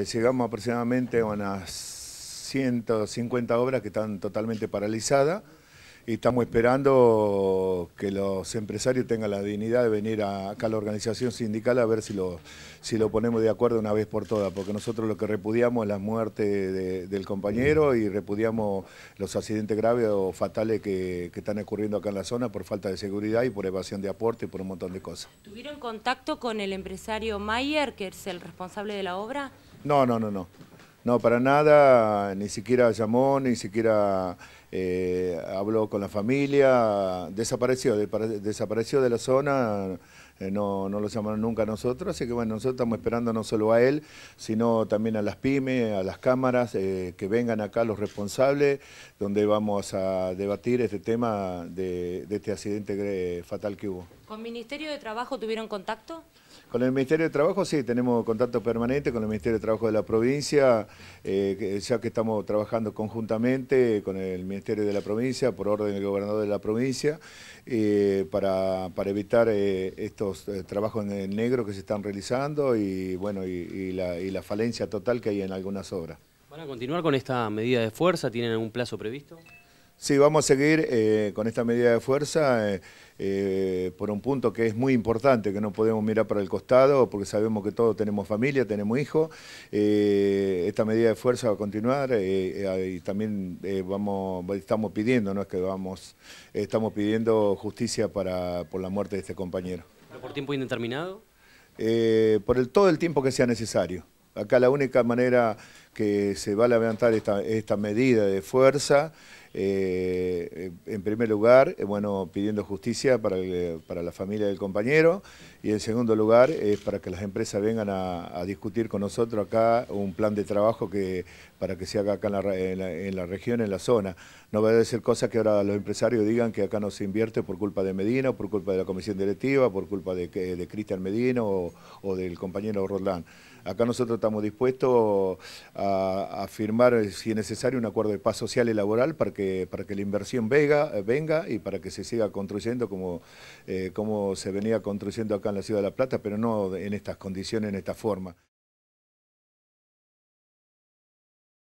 Llegamos aproximadamente a unas 150 obras que están totalmente paralizadas y estamos esperando que los empresarios tengan la dignidad de venir acá a la organización sindical a ver si lo, si lo ponemos de acuerdo una vez por todas, porque nosotros lo que repudiamos es la muerte del compañero y repudiamos los accidentes graves o fatales que, que, están ocurriendo acá en la zona por falta de seguridad y por evasión de aporte y por un montón de cosas. ¿Tuvieron contacto con el empresario Mayer, que es el responsable de la obra? No, no, no, no. No, para nada, ni siquiera llamó, ni siquiera eh, habló con la familia, desapareció, desapareció de la zona, eh, no, no lo llamaron nunca a nosotros, así que bueno, nosotros estamos esperando no solo a él, sino también a las pymes, a las cámaras, eh, que vengan acá los responsables, donde vamos a debatir este tema de, de este accidente fatal que hubo. ¿Con Ministerio de Trabajo tuvieron contacto? Con el Ministerio de Trabajo sí, tenemos contacto permanente con el Ministerio de Trabajo de la provincia, eh, ya que estamos trabajando conjuntamente con el Ministerio de la provincia, por orden del gobernador de la provincia, eh, para, evitar eh, estos trabajos en negro que se están realizando y, bueno, y, la, y la falencia total que hay en algunas obras. ¿Van a continuar con esta medida de fuerza? ¿Tienen algún plazo previsto? Sí, vamos a seguir eh, con esta medida de fuerza eh, eh, por un punto que es muy importante, que no podemos mirar para el costado, porque sabemos que todos tenemos familia, tenemos hijos. Esta medida de fuerza va a continuar y también vamos, estamos pidiendo, no es que vamos, estamos pidiendo justicia para, por la muerte de este compañero. ¿Por tiempo indeterminado? por el, todo el tiempo que sea necesario. Acá la única manera que se va a levantar esta, esta medida de fuerza, eh, en primer lugar, eh, bueno, pidiendo justicia para, para, la familia del compañero y en segundo lugar es para que las empresas vengan a, discutir con nosotros acá un plan de trabajo que para que se haga acá en la, en la, región, en la zona. No va a ser cosa que ahora los empresarios digan que acá no se invierte por culpa de Medina, por culpa de la comisión directiva, por culpa de, de Cristian Medina o, del compañero Rodlán. Acá nosotros estamos dispuestos a, firmar, si es necesario, un acuerdo de paz social y laboral para que, para que la inversión venga, venga y para que se siga construyendo como, eh, como se venía construyendo acá en la Ciudad de La Plata, pero no en estas condiciones, en esta forma.